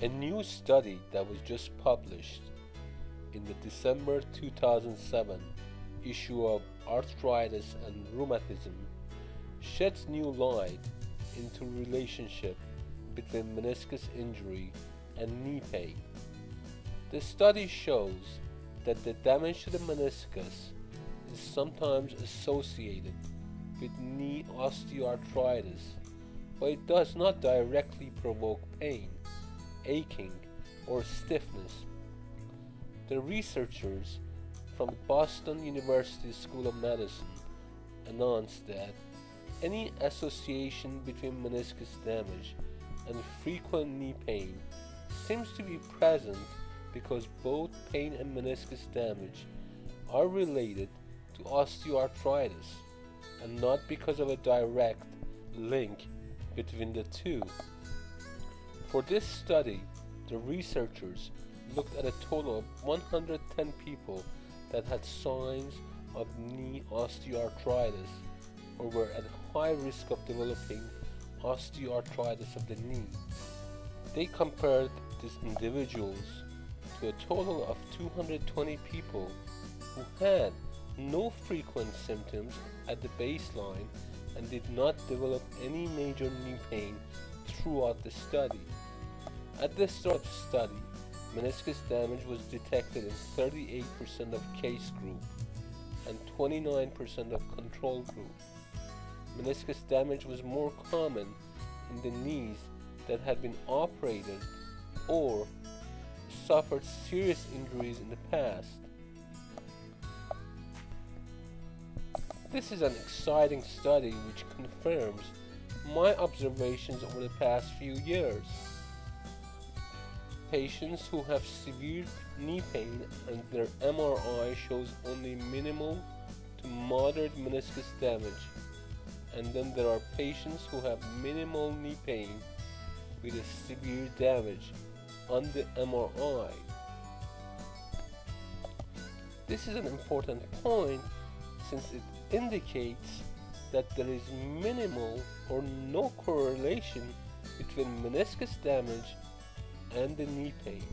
A new study that was just published in the December 2007 issue of Arthritis and Rheumatism sheds new light into relationship between meniscus injury and knee pain. The study shows that the damage to the meniscus is sometimes associated with knee osteoarthritis, but it does not directly provoke pain, aching, or stiffness. The researchers from Boston University School of Medicine announced that any association between meniscus damage and frequent knee pain seems to be present because both pain and meniscus damage are related to osteoarthritis and not because of a direct link between the two. For this study, the researchers looked at a total of 110 people that had signs of knee osteoarthritis or were at high risk of developing osteoarthritis of the knee. They compared these individuals to a total of 220 people who had no frequent symptoms at the baseline and did not develop any major knee pain throughout the study. At the start of the study, meniscus damage was detected in 38% of case group and 29% of control group. Meniscus damage was more common in the knees that had been operated or suffered serious injuries in the past. This is an exciting study which confirms my observations over the past few years. Patients who have severe knee pain and their MRI shows only minimal to moderate meniscus damage. And then there are patients who have minimal knee pain with a severe damage on the MRI. This is an important point since it indicates that there is minimal or no correlation between meniscus damage and the knee pain.